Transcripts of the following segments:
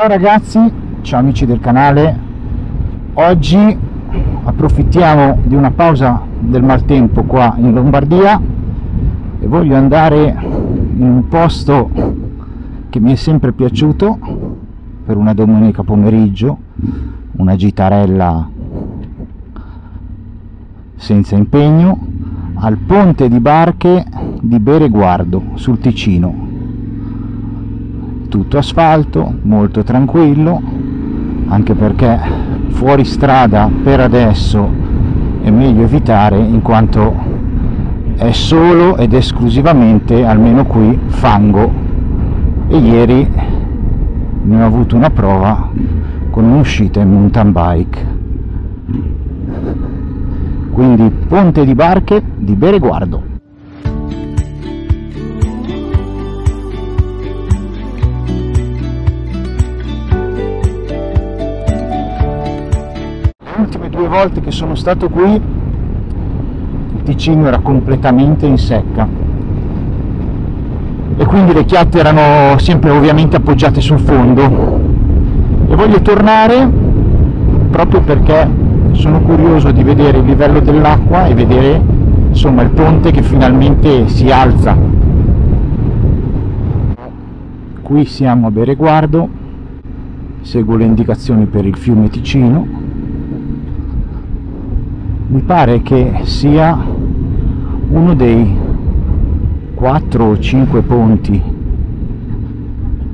Ciao ragazzi, ciao amici del canale, oggi approfittiamo di una pausa del maltempo qua in Lombardia e voglio andare in un posto che mi è sempre piaciuto per una domenica pomeriggio, una gitarella senza impegno, al ponte di barche di Bereguardo sul Ticino tutto asfalto, molto tranquillo, anche perché fuori strada per adesso è meglio evitare in quanto è solo ed esclusivamente, almeno qui, fango e ieri ne ho avuto una prova con un'uscita in mountain bike. Quindi ponte di barche di Bereguardo. Ultime due volte che sono stato qui il Ticino era completamente in secca. E quindi le chiatte erano sempre ovviamente appoggiate sul fondo. E voglio tornare proprio perché sono curioso di vedere il livello dell'acqua e vedere insomma il ponte che finalmente si alza. Qui siamo a Bereguardo seguo le indicazioni per il fiume Ticino mi pare che sia uno dei 4 o 5 ponti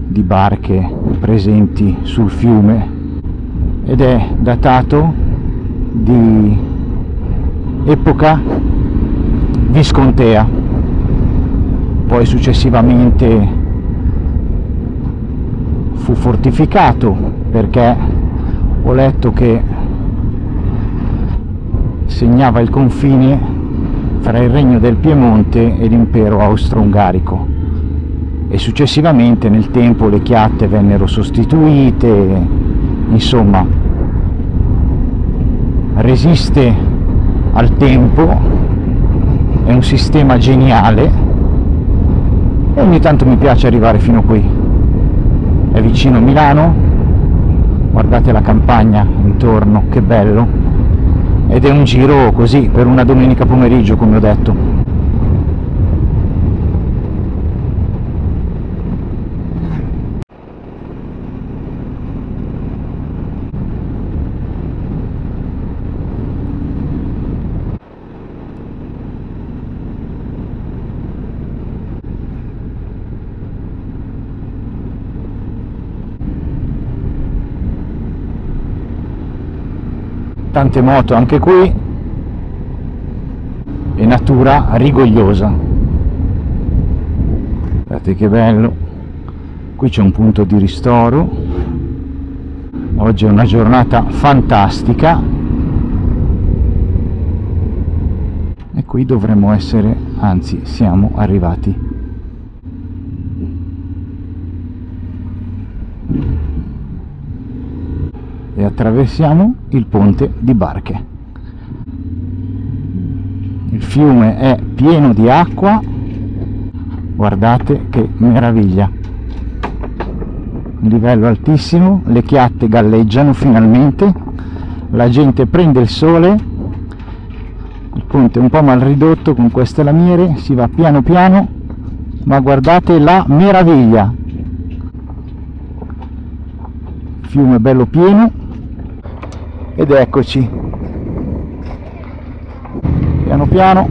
di barche presenti sul fiume ed è datato di epoca viscontea. Poi successivamente fu fortificato perché ho letto che segnava il confine fra il regno del Piemonte e l'impero austro-ungarico e successivamente nel tempo le chiatte vennero sostituite, insomma resiste al tempo, è un sistema geniale e ogni tanto mi piace arrivare fino qui. È vicino Milano, guardate la campagna intorno, che bello ed è un giro così per una domenica pomeriggio come ho detto tante moto anche qui. E natura rigogliosa. Guardate che bello. Qui c'è un punto di ristoro. Oggi è una giornata fantastica. E qui dovremmo essere anzi siamo arrivati e attraversiamo il ponte di barche. Il fiume è pieno di acqua, guardate che meraviglia. Un livello altissimo, le chiatte galleggiano finalmente, la gente prende il sole, il ponte è un po' mal ridotto con queste lamiere, si va piano piano, ma guardate la meraviglia. fiume bello pieno ed eccoci. Piano piano.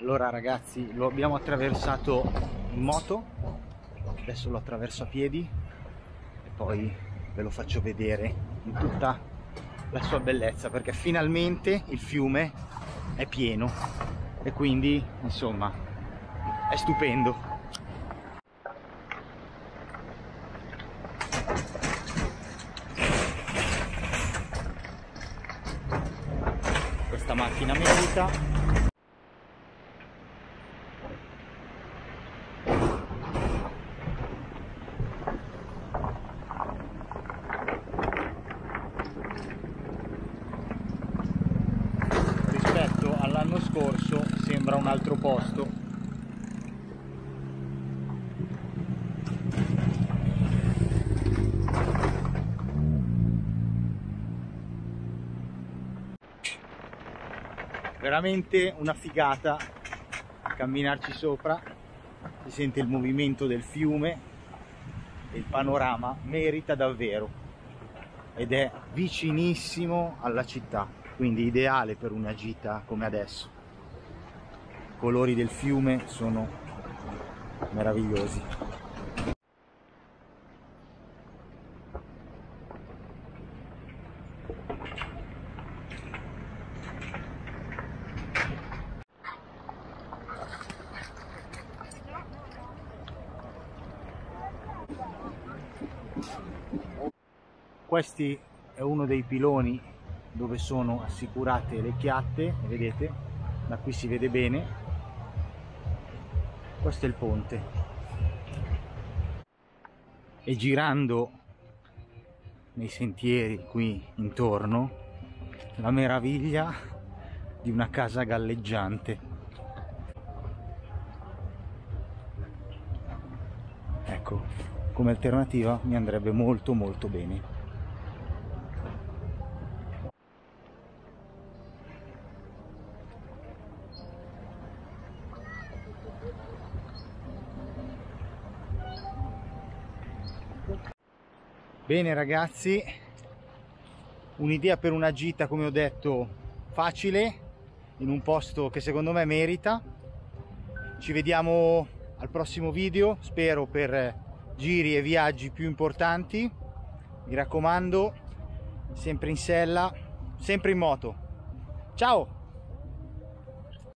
Allora ragazzi lo abbiamo attraversato in moto. Adesso lo attraverso a piedi. E poi ve lo faccio vedere in tutta la sua bellezza perché finalmente il fiume è pieno e quindi insomma è stupendo. Questa macchina merita veramente una figata camminarci sopra. Si sente il movimento del fiume il panorama merita davvero ed è vicinissimo alla città quindi ideale per una gita come adesso. I colori del fiume sono meravigliosi questi è uno dei piloni dove sono assicurate le chiatte vedete? Da qui si vede bene. Questo è il ponte. E girando nei sentieri qui intorno la meraviglia di una casa galleggiante. Ecco come alternativa mi andrebbe molto molto bene Bene ragazzi, un'idea per una gita come ho detto facile, in un posto che secondo me merita. Ci vediamo al prossimo video, spero per giri e viaggi più importanti. Mi raccomando, sempre in sella, sempre in moto. Ciao!